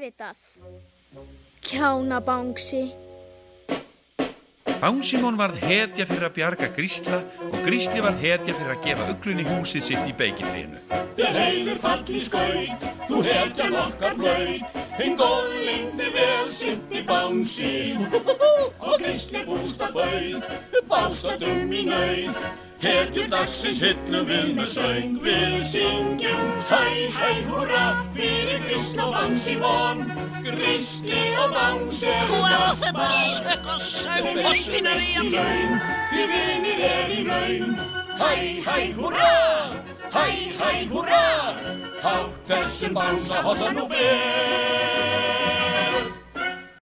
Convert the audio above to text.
auðvitað. Kjánabangsi. Bánsímón varð hetja fyrir að bjarga grísla og grísli varð hetja fyrir að gefa uglunni húsið sitt í beigitrínu. Þið heiður falli skaut, þú hetja nokkar blöyt, einn góð lindi vel sitt í bánsi. Og grísli bústa bauð, bástaðum í nöyð, hetjur dagsins hillum við með söng. Við syngjum hæ hæ húra grísli og bánsi von, grísli og. Hvað það básök og söng og svinar í að raun, því vinir er í raun. Hæ, hæ, húrra, hæ, hæ, húrra, hátt þessum bánsa hossa nú ber.